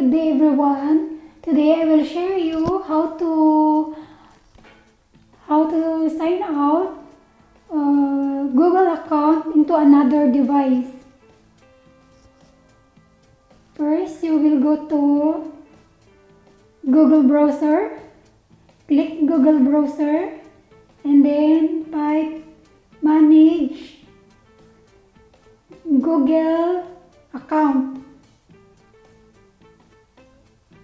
day everyone. Today I will share you how to how to sign out uh, Google account into another device. First, you will go to Google browser. Click Google browser and then type manage Google account.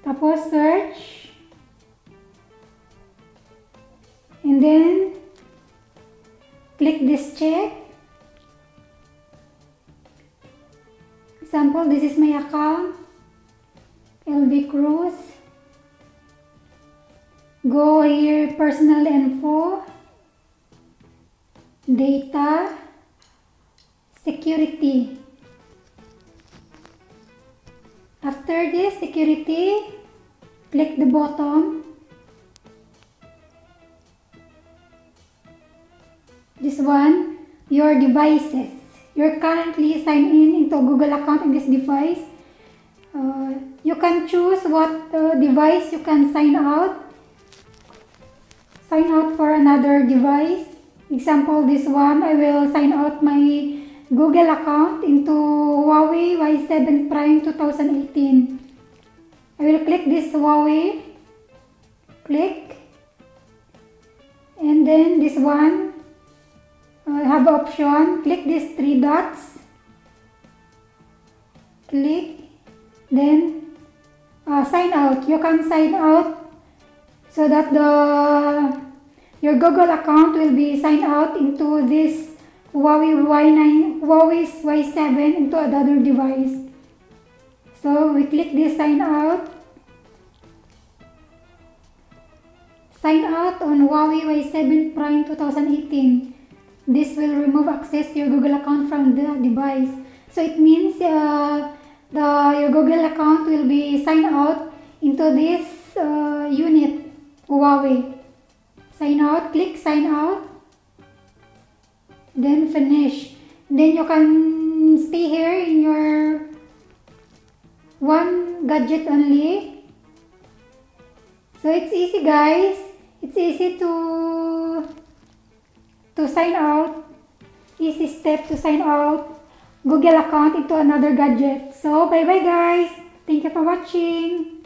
Tapos search. And then click this check. Example, this is my account. LV Cruz. Go here, personal info, data, security. After this, security, click the bottom this one your devices. You're currently signed in into google account in this device. Uh, you can choose what uh, device you can sign out. Sign out for another device. Example this one i will sign out my google account into huawei y7 prime 2018 I will click this Huawei. Click. And then this one I uh, have option. Click these three dots. Click. Then uh, sign out. You can sign out so that the your Google account will be signed out into this Huawei Y9 Huawei Y7 into another device so we click this sign out. Sign out on Huawei Y7 Prime 2018. This will remove access to your Google account from the device. So it means uh, the your Google account will be signed out into this uh, unit Huawei. Sign out, click sign out, then finish. Then you can stay here in your one gadget only. So it's easy guys. It's easy to to sign out. Easy step to sign out. Google account into another gadget. So bye bye guys. Thank you for watching